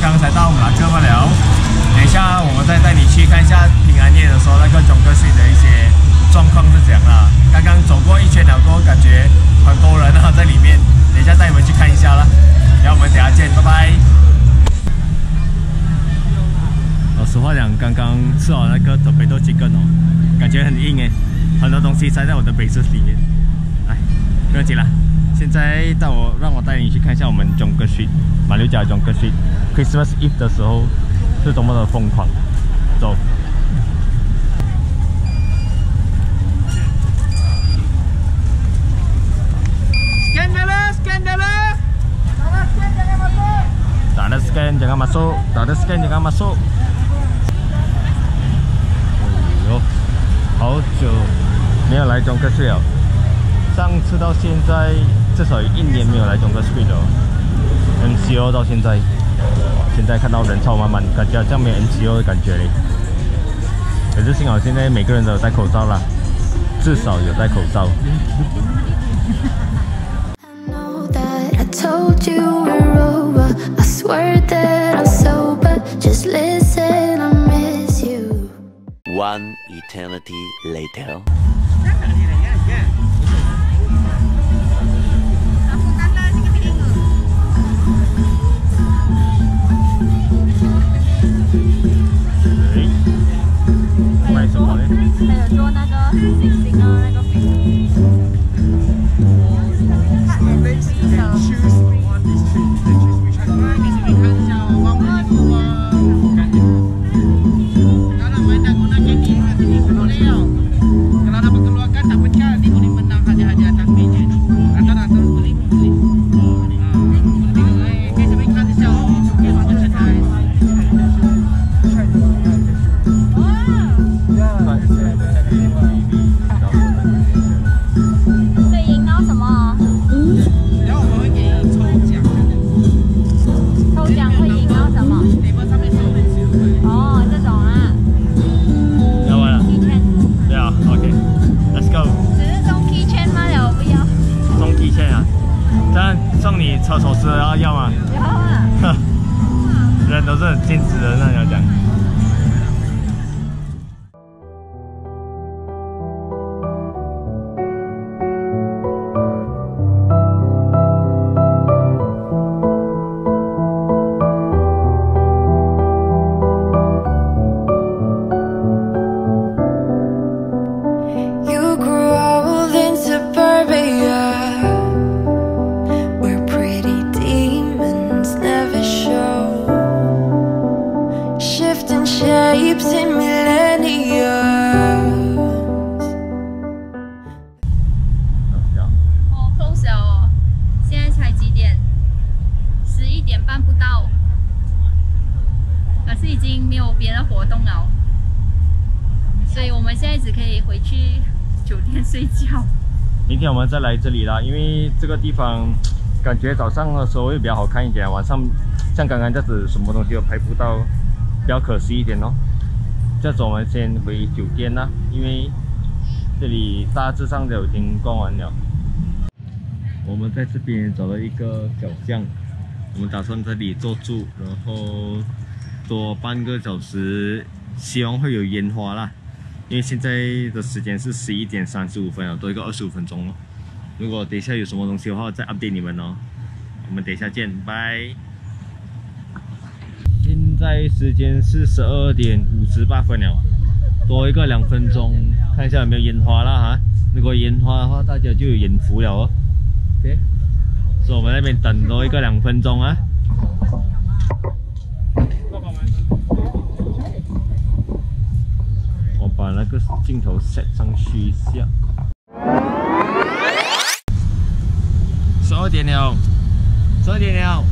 刚才到马哥不了，等一下我们再带你去看一下平安夜的时候那个中科 street 的一些状况是怎样啦。刚刚走过一圈了过后，感觉很多人啊在里面，等一下带你们去看一下啦。然后我们等下见，拜拜。老实话讲，刚刚吃好那个 tomato chicken 哦，感觉很硬诶，很多东西塞在我的杯子里面。哎，不用紧了，现在带我让我带你去看一下我们 Jungle Street 马六甲 Jungle Street Christmas Eve 的时候是多么的疯狂。走。Scandalous, scandalous. Tak ada scan jangan masuk. Tak ada scan jangan masuk. 哎呦，好久没有来中科 street 了。上次到现在至少有一年没有来中科 street 了。MCO 到现在，现在看到人潮满满，感觉好像没有 MCO 的感觉嘞。可是幸好现在每个人都有戴口罩啦，至少有戴口罩。I know that 活动了，所以我们现在只可以回去酒店睡觉。明天我们再来这里啦，因为这个地方感觉早上的时候会比较好看一点，晚上像刚刚这样子什么东西都拍不到，比较可惜一点哦。这样子我们先回酒店啦，因为这里大致上都已经逛完了。我们在这边找到一个小巷，我们打算这里坐住，然后多半个小时，希望会有烟花啦。因为现在的时间是十一点三十五分了，多一个二十五分钟哦。如果等一下有什么东西的话，再 update 你们哦。我们等一下见，拜。现在时间是十二点五十八分了，多一个两分钟，看一下有没有烟花啦哈。如果烟花的话，大家就有眼福了哦。OK，所以我们那边等多一个两分钟啊。把那个镜头 set 上去一下。十二点了，十二点了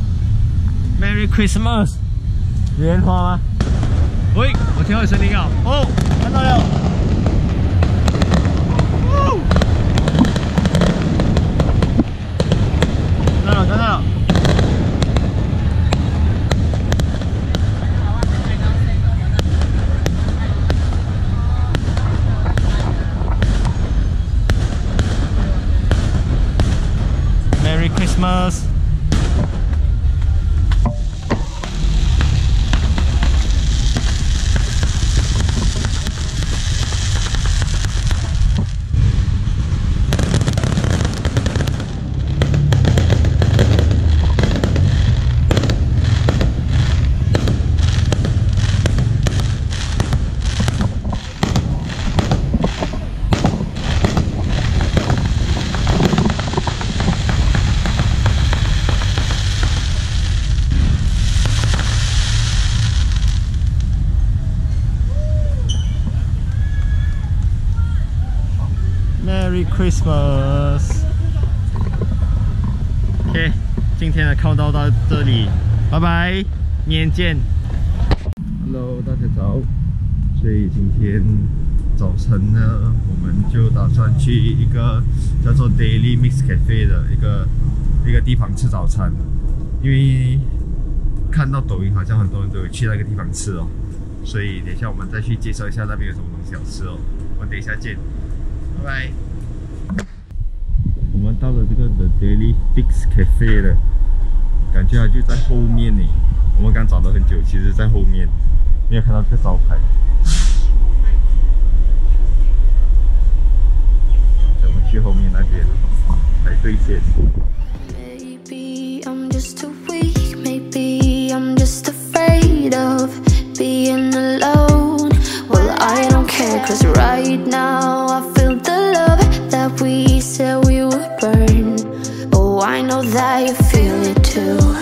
，Merry Christmas！有烟花吗？喂，我听到有声音啊！哦，看到了。Merry Christmas. Christmas！OK，今天的靠到到这里，拜拜，明天见。Hello，大家早。所以今天早晨呢，我们就打算去一个叫做 Daily Mix Cafe 的一个一个地方吃早餐，因为看到抖音好像很多人都有去那个地方吃哦，所以等一下我们再去介绍一下那边有什么东西好吃哦。我们等一下见，拜拜。到了这个 The Daily Fix Cafe 了，感觉它就在后面呢。我们刚找了很久，其实在后面，没有看到这个招牌。我们去后面那边排队先。Maybe I'm just I know that you feel it too.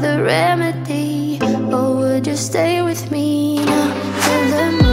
The remedy, or would you stay with me? Now